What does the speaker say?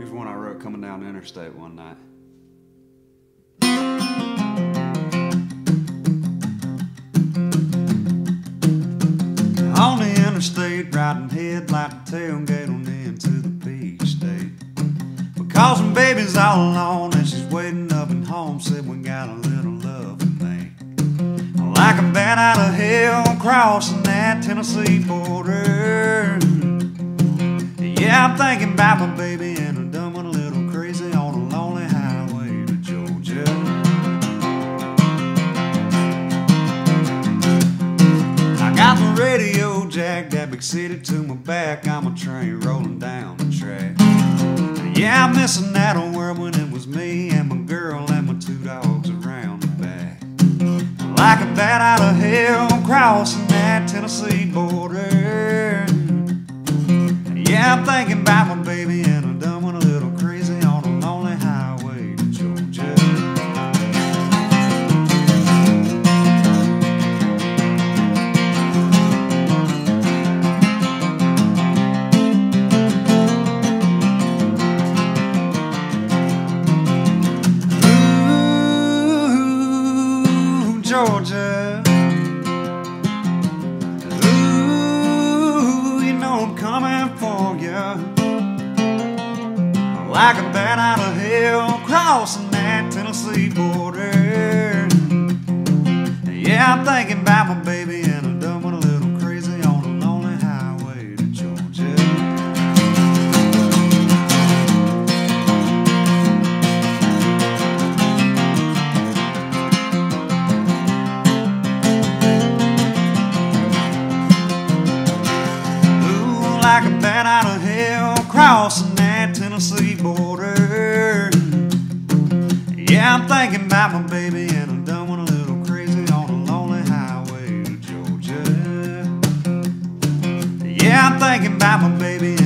Here's one I wrote coming down the interstate one night. On the interstate, riding headlight to tailgate on into the peach state. We're causing babies all alone, and she's waiting up and home. Said we got a little love to make. Like a bat out of hell, crossing that Tennessee border. Yeah, I'm thinking about my baby jacked that big city to my back. I'm a train rolling down the track. Yeah, I'm missing that old world when it was me and my girl and my two dogs around the back. Like a bat out of hell crossing that Tennessee border. Yeah, I'm thinking about my baby Georgia. Ooh, you know I'm coming for you. Like a bat out of hell, crossing that Tennessee border. Yeah, I'm thinking about my baby, like a bat out of hell, crossing that Tennessee border. Yeah, I'm thinking about my baby, and I'm done with a little crazy on a lonely highway to Georgia. Yeah, I'm thinking about my baby,